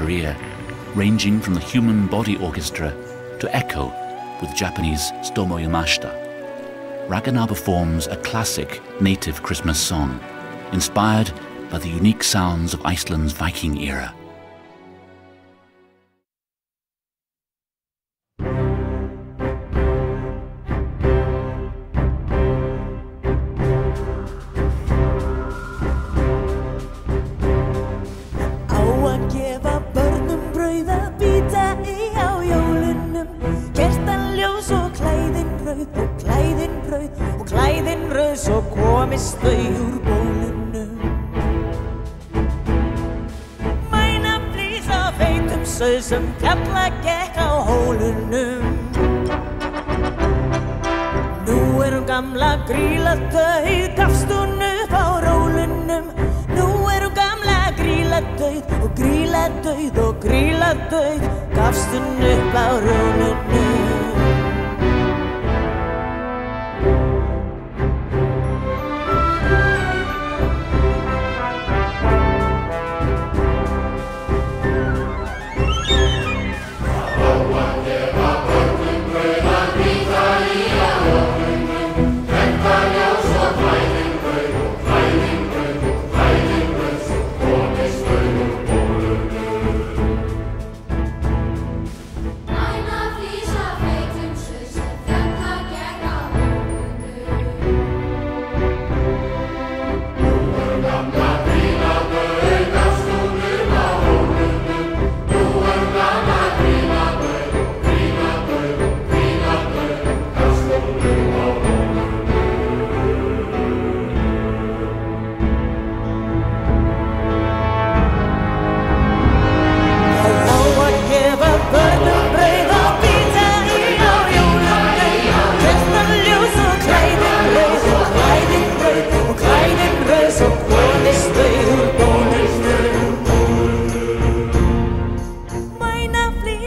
career, ranging from the human body orchestra to echo with Japanese Stomo Yamashita. Ragana performs a classic native Christmas song, inspired by the unique sounds of Iceland's Viking era. Svo komist þau úr bólunum Mæna flýs á feitum söð sem kalla gekk á hólunum. Nú erum gamla gríla döið, gafst hún upp á rólunum. Nú erum gamla gríla döið og gríla döið og gríla döið Gafst hún upp á rólunum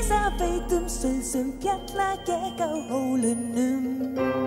Mæna flýsa feitum söð sem fjalla gekk á hólunum